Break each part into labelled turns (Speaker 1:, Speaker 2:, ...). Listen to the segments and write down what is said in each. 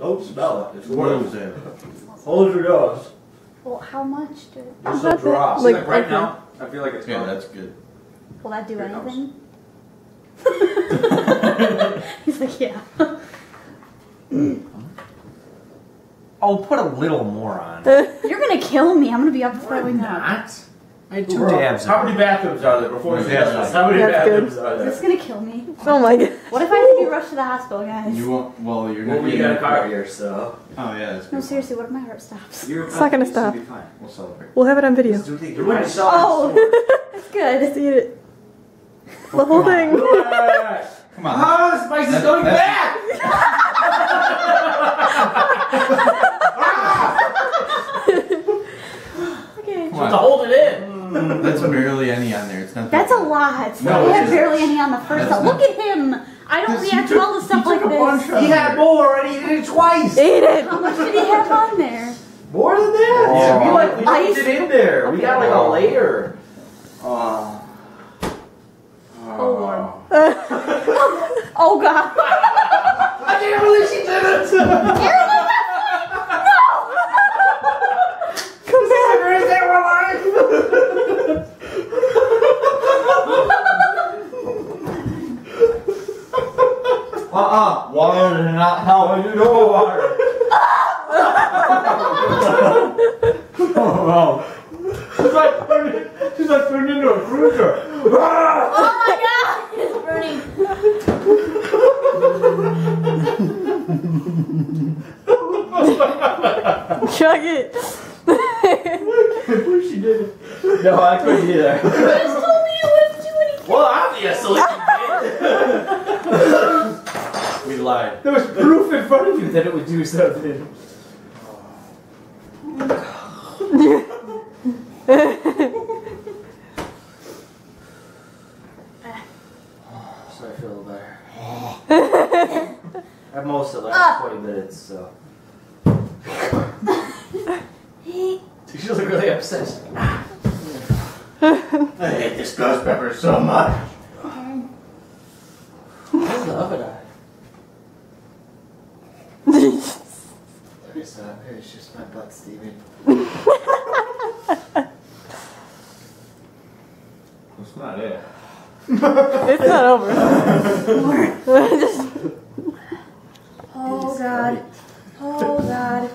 Speaker 1: Don't smell it. It's
Speaker 2: Moves
Speaker 1: worse.
Speaker 2: in.
Speaker 1: Close your nose.
Speaker 3: Well, how much do?
Speaker 1: Just a drop.
Speaker 4: Like,
Speaker 5: Like, right
Speaker 4: okay.
Speaker 5: now, I feel like it's
Speaker 2: Yeah,
Speaker 5: gone.
Speaker 2: that's good.
Speaker 3: Will that do
Speaker 5: Here it comes.
Speaker 3: anything? He's like, yeah.
Speaker 5: Oh, put a little more on.
Speaker 3: You're gonna kill me. I'm gonna be up throwing up.
Speaker 5: Not. I had two
Speaker 1: Bro,
Speaker 5: dabs.
Speaker 1: How many bathrooms are there before you
Speaker 2: Yeah,
Speaker 1: this? How many
Speaker 4: That's good.
Speaker 1: bathrooms are
Speaker 3: This is gonna kill me.
Speaker 4: Oh my god.
Speaker 3: What if I have to be rushed to the hospital, guys?
Speaker 2: You won't. Well, you're not.
Speaker 1: Well, we
Speaker 2: getting
Speaker 1: got a car here, so.
Speaker 2: Oh yeah, that's good.
Speaker 3: No, seriously. What if my heart stops?
Speaker 5: You're
Speaker 4: It's not gonna stop.
Speaker 5: be fine.
Speaker 2: We'll celebrate.
Speaker 4: We'll have it on video.
Speaker 5: Just do the-
Speaker 1: You wouldn't
Speaker 5: I-
Speaker 3: Oh, that's good.
Speaker 4: Just eat it. The whole thing.
Speaker 2: Come on.
Speaker 1: Oh, the spice is going
Speaker 2: that's-
Speaker 1: back!
Speaker 3: Okay.
Speaker 2: Come
Speaker 1: To
Speaker 2: on.
Speaker 1: hold it in.
Speaker 2: That's barely any on there. It's not.
Speaker 3: That's a lot.
Speaker 2: No,
Speaker 3: I
Speaker 2: it
Speaker 3: had barely any on the first
Speaker 2: not-
Speaker 3: Look at him. I don't react
Speaker 2: you took-
Speaker 3: well to stuff like
Speaker 2: a bunch
Speaker 3: this.
Speaker 1: He had more and he did it twice.
Speaker 4: Eat it.
Speaker 3: How much did he have on there?
Speaker 1: More than that?
Speaker 2: Yeah.
Speaker 1: We like we
Speaker 3: Ice.
Speaker 1: dumped it in there. We got like a
Speaker 2: Oh.
Speaker 1: layer.
Speaker 2: Oh.
Speaker 3: Oh, Lord. Uh, uh. Oh God.
Speaker 1: I can't believe she did it.
Speaker 4: Come back.
Speaker 1: Greatest day of my life.
Speaker 2: Uh-uh. Water does not help.
Speaker 1: Oh, you know water.
Speaker 2: Oh,
Speaker 1: She's like turning, she's like turning into a cruiser.
Speaker 3: Oh my God. It's burning.
Speaker 4: Chug it.
Speaker 1: I wish she did it. No, I couldn't either.
Speaker 3: You just told me it wouldn't do anything.
Speaker 1: Well, obviously
Speaker 2: we lied.
Speaker 1: There was proof in front of you that it would do something. So I feel better. At most it lasts uh. 20 minutes, so. She look really upset.
Speaker 2: I hate this ghost pepper so much.
Speaker 1: Where's the oven at? It's not. Just my butt, Steven.
Speaker 2: That's not it.
Speaker 4: It's not over. Just-
Speaker 3: Oh God. Oh God.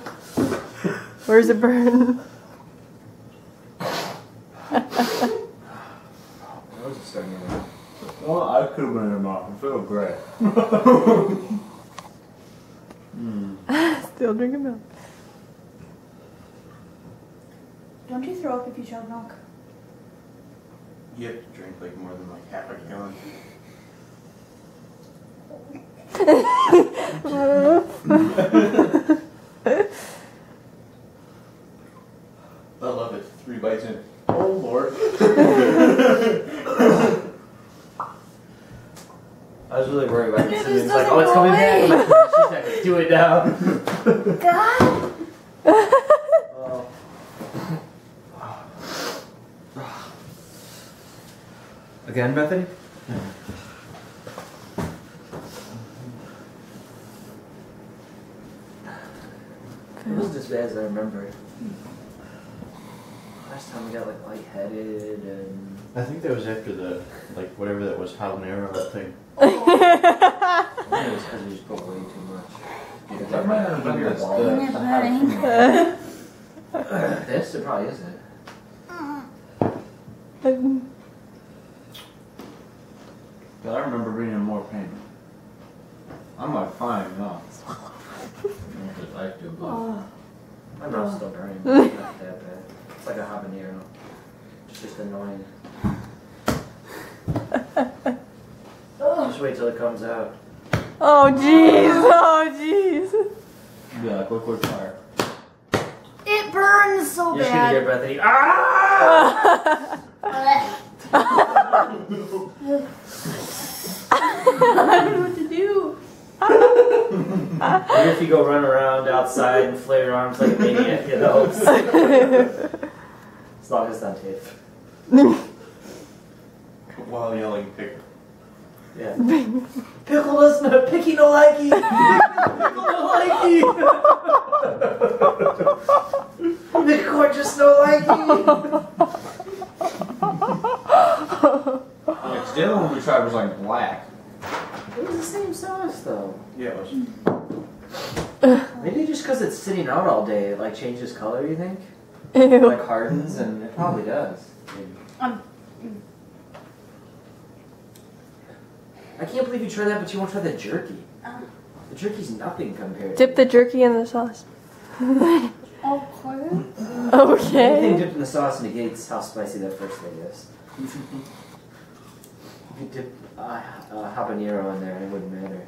Speaker 4: Where's it burn?
Speaker 1: Nose is starting to run.
Speaker 2: Well, I could have been in her mouth. I feel great.
Speaker 4: Still drinking milk.
Speaker 3: Don't you throw up if you chug milk?
Speaker 2: You have to drink like more than like half a gallon. I love it. Three bites in. Oh lord.
Speaker 1: I was really worried about this.
Speaker 3: This
Speaker 1: It's like, oh, it's coming
Speaker 3: away.
Speaker 1: back. She's not do it now.
Speaker 3: God.
Speaker 1: Again, Bethany? It wasn't as bad as I remembered. Last time we got like lightheaded and
Speaker 2: I think that was after the like whatever that was habanero thing.
Speaker 1: I think it was because we just put way too much.
Speaker 2: That might have been this,
Speaker 3: Isn't
Speaker 2: the-
Speaker 3: it burning?
Speaker 1: This it probably isn't. Mm-hmm.
Speaker 2: But I remember being in more pain. I'm like fine now. I do. but-
Speaker 3: Oh.
Speaker 1: My mouth's still burning. but it's not that bad. It's like a habanero. It's just annoying. Just wait till it comes out.
Speaker 4: Oh jeez. Oh jeez.
Speaker 2: Yeah, like liquid fire.
Speaker 3: It burns so
Speaker 1: You're just gonna hear
Speaker 3: bad.
Speaker 1: Bethany. Ah!
Speaker 3: I don't know what to do.
Speaker 1: What if you go run around outside and flare your arms like a maniac? It helps. as long as it's on tape.
Speaker 2: While yelling picker.
Speaker 1: Yeah. Pickle no picky no likey. Pickle no likey. McCoy just no likey.
Speaker 2: Yeah, 'cause the other one we tried was like black.
Speaker 1: It was the same sauce though.
Speaker 2: Yeah, it was.
Speaker 1: Maybe just because it's sitting out all day, it like changes color. You think?
Speaker 4: Ew.
Speaker 1: Like hardens, and it probably does.
Speaker 3: Um,
Speaker 1: I can't believe you tried that, but you won't try the jerky.
Speaker 3: Um.
Speaker 1: The jerky's nothing compared.
Speaker 4: Dip the jerky in the sauce.
Speaker 3: okay.
Speaker 1: Anything dipped in the sauce negates how spicy that first thing is. You dip uh, uh, habanero in there and it wouldn't matter.